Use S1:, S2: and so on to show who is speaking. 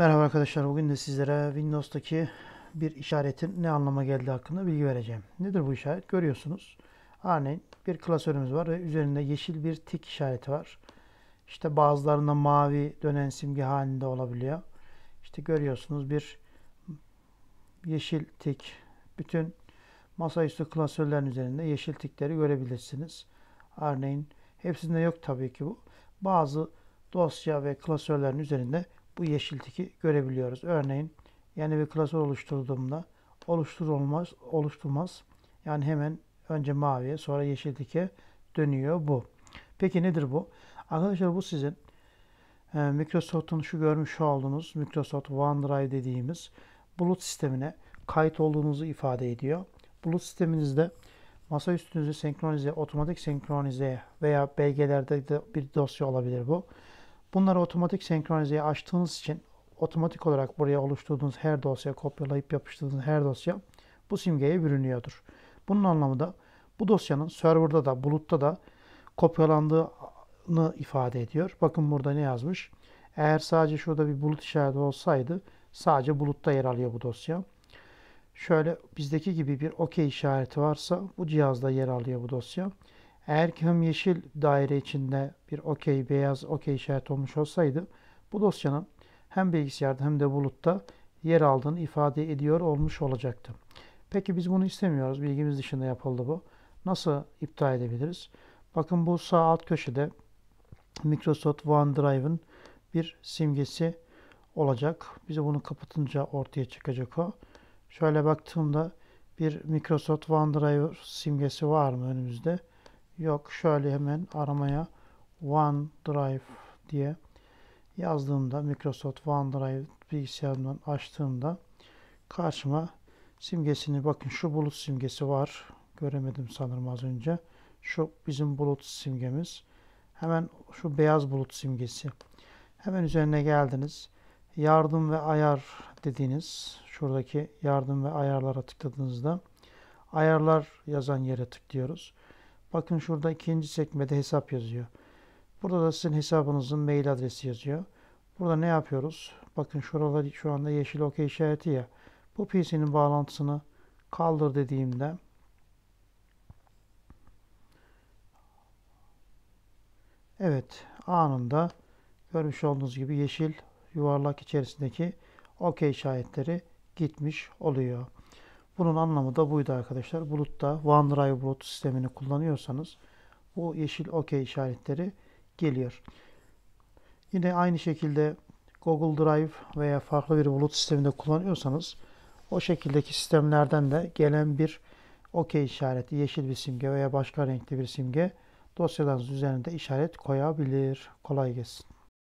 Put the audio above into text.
S1: Merhaba arkadaşlar. Bugün de sizlere Windows'taki bir işaretin ne anlama geldiği hakkında bilgi vereceğim. Nedir bu işaret? Görüyorsunuz. Örneğin bir klasörümüz var ve üzerinde yeşil bir tik işareti var. İşte bazılarında mavi dönen simge halinde olabiliyor. İşte görüyorsunuz bir yeşil tik. Bütün masaüstü klasörlerin üzerinde yeşil tikleri görebilirsiniz. Örneğin hepsinde yok tabii ki bu. Bazı dosya ve klasörlerin üzerinde bu yeşil tiki görebiliyoruz. Örneğin yeni bir klasör oluşturduğumda oluşturulmaz, oluşturmaz. Yani hemen önce maviye sonra yeşil tike dönüyor bu. Peki nedir bu? Arkadaşlar bu sizin e, Microsoft'un şu görmüş olduğunuz Microsoft OneDrive dediğimiz bulut sistemine kayıt olduğunuzu ifade ediyor. Bulut sisteminizde masa üstünüzü senkronize, otomatik senkronize veya belgelerde de bir dosya olabilir bu. Bunları otomatik senkronizeye açtığınız için otomatik olarak buraya oluşturduğunuz her dosya, kopyalayıp yapıştırdığınız her dosya bu simgeye bürünüyordur. Bunun anlamı da bu dosyanın serverda da bulutta da kopyalandığını ifade ediyor. Bakın burada ne yazmış? Eğer sadece şurada bir bulut işareti olsaydı sadece bulutta yer alıyor bu dosya. Şöyle bizdeki gibi bir OK işareti varsa bu cihazda yer alıyor bu dosya. Eğer ki hem yeşil daire içinde bir OK, beyaz OK işaret olmuş olsaydı bu dosyanın hem bilgisayarda hem de bulutta yer aldığını ifade ediyor olmuş olacaktı. Peki biz bunu istemiyoruz. Bilgimiz dışında yapıldı bu. Nasıl iptal edebiliriz? Bakın bu sağ alt köşede Microsoft OneDrive'ın bir simgesi olacak. Bize bunu kapatınca ortaya çıkacak o. Şöyle baktığımda bir Microsoft OneDrive simgesi var mı önümüzde? Yok. Şöyle hemen aramaya OneDrive diye yazdığımda Microsoft OneDrive bilgisayarından açtığımda karşıma simgesini bakın şu bulut simgesi var. Göremedim sanırım az önce. Şu bizim bulut simgemiz. Hemen şu beyaz bulut simgesi. Hemen üzerine geldiniz. Yardım ve ayar dediğiniz şuradaki yardım ve ayarlara tıkladığınızda ayarlar yazan yere tıklıyoruz. Bakın şurada ikinci sekmede hesap yazıyor. Burada da sizin hesabınızın mail adresi yazıyor. Burada ne yapıyoruz? Bakın şurada şu anda yeşil OK işareti ya. Bu PC'nin bağlantısını kaldır dediğimde Evet anında görmüş olduğunuz gibi yeşil yuvarlak içerisindeki OK işaretleri gitmiş oluyor. Bunun anlamı da buydu arkadaşlar. Bulutta OneDrive bulut sistemini kullanıyorsanız bu yeşil OK işaretleri geliyor. Yine aynı şekilde Google Drive veya farklı bir bulut sisteminde kullanıyorsanız o şekildeki sistemlerden de gelen bir OK işareti, yeşil bir simge veya başka renkli bir simge dosyalarınız üzerinde işaret koyabilir. Kolay gelsin.